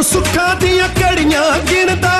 ਹੁਣ ਸੁੱਖਾਂ ਦੀਆਂ ਕਿਹੜੀਆਂ ਗਿਣਦਾ